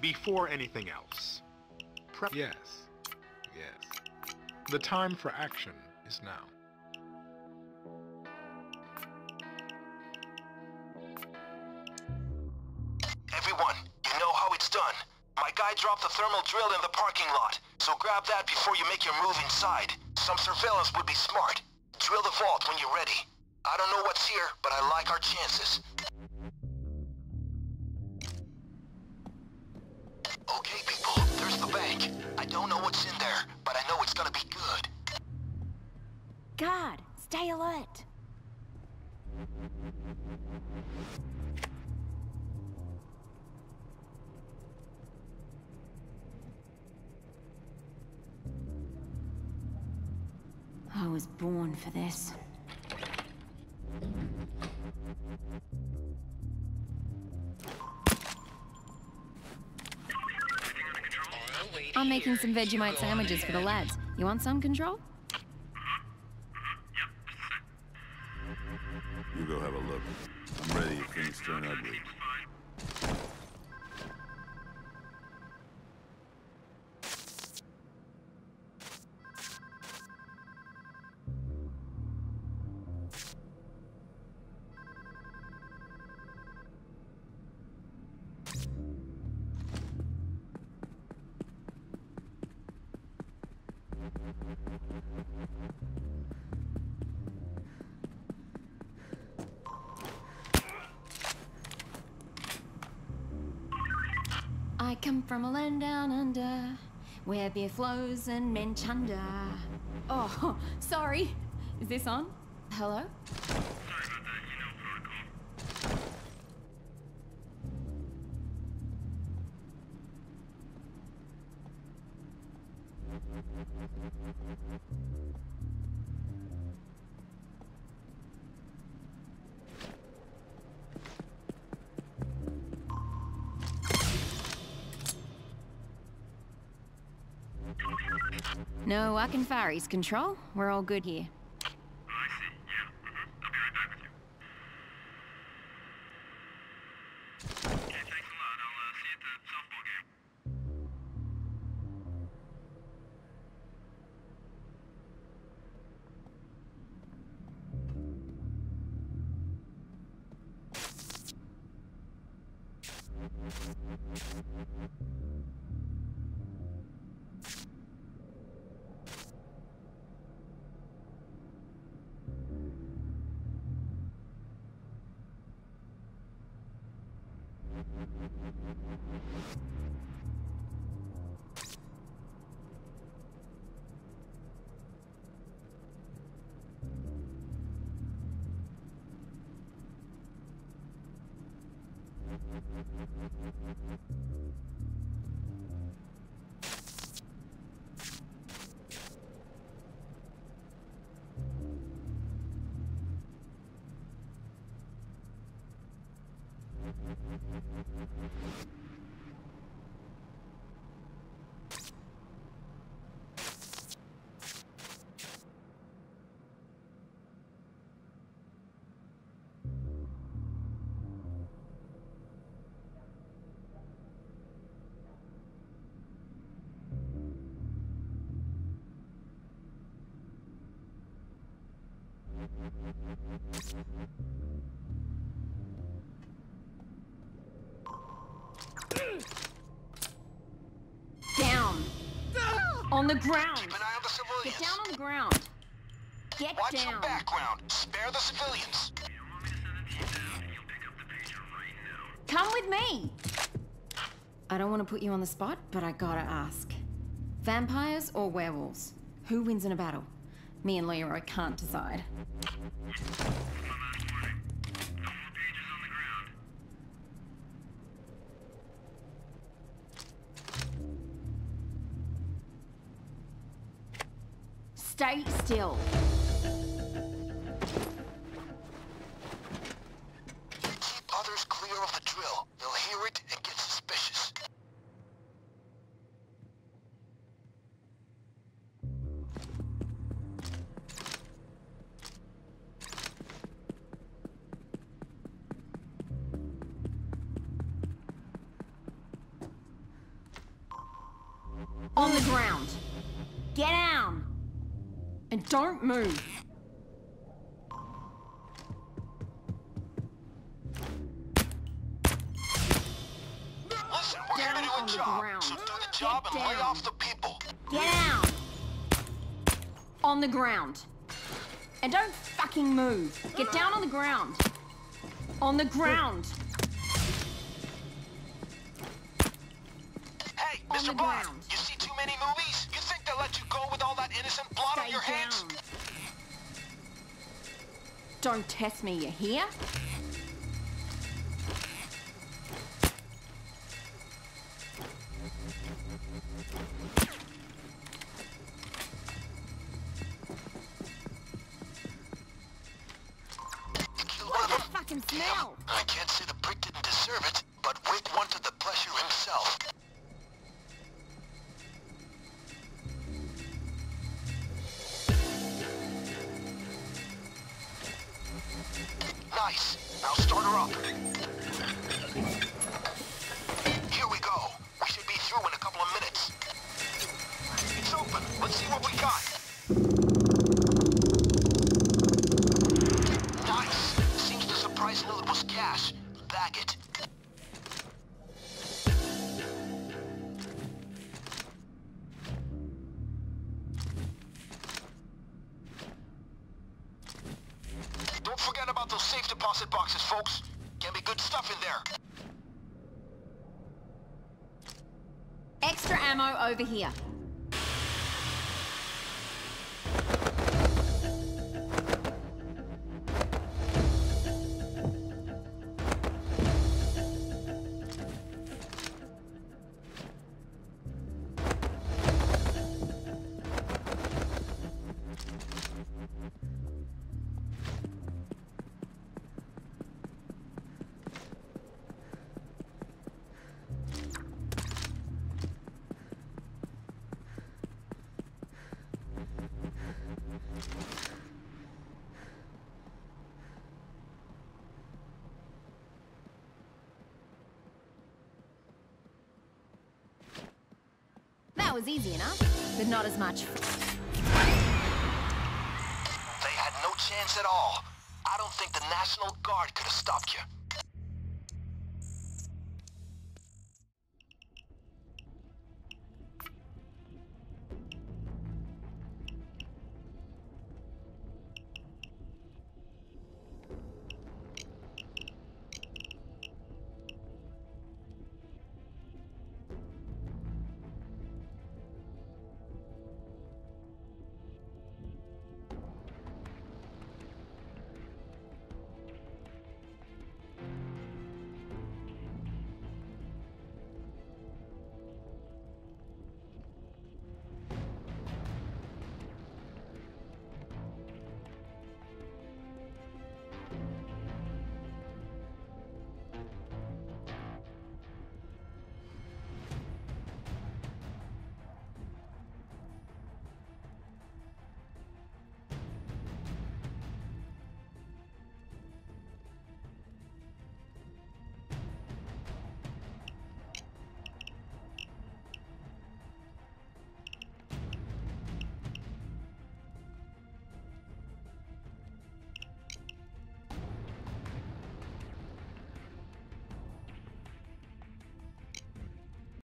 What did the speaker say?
before anything else. Prep. Yes. Yes. The time for action is now. Everyone, you know how it's done. My guy dropped the thermal drill in the parking lot, so grab that before you make your move inside. Some surveillance would be smart. Drill the vault when you're ready. I don't know what's here, but I like our chances. Okay, people, there's the bank. I don't know what's in there, but I know it's gonna be good. God, stay alert. I was born for this. I'm making some Vegemite sandwiches for the lads. You want some, Control? You go have a look. I'm ready if things turn ugly. I come from a land down under, where beer flows and men chunder. Oh, sorry. Is this on? Hello? No I can Akinfaris, Control. We're all good here. I On the ground! Keep an eye on the Get down on the ground! Get Watch down! background. Spare the civilians. You want me to send a team down? You'll pick up the pager right now. Come with me! I don't want to put you on the spot, but I gotta ask. Vampires or werewolves? Who wins in a battle? Me and Leroy can't decide. Stay still. Keep others clear of the drill. They'll hear it and get suspicious. On the ground. Get down. And don't move. Listen, we're Down here to do on a the job, ground. so do the job Get and lay down. off the people. Get. On the ground. And don't fucking move. Get down on the ground. On the ground. Hey, On Mr. ground. you see too many movies? You think they'll let you go that innocent blood on Stay your hands? down. Don't test me, you hear? You What the fucking smell? I can't say the prick didn't deserve it, but Wick wanted the pleasure himself. Nice. Now start her up. Boxes, folks. Can be good stuff in there. Extra ammo over here. That was easy enough, but not as much. They had no chance at all. I don't think the National Guard could have stopped you.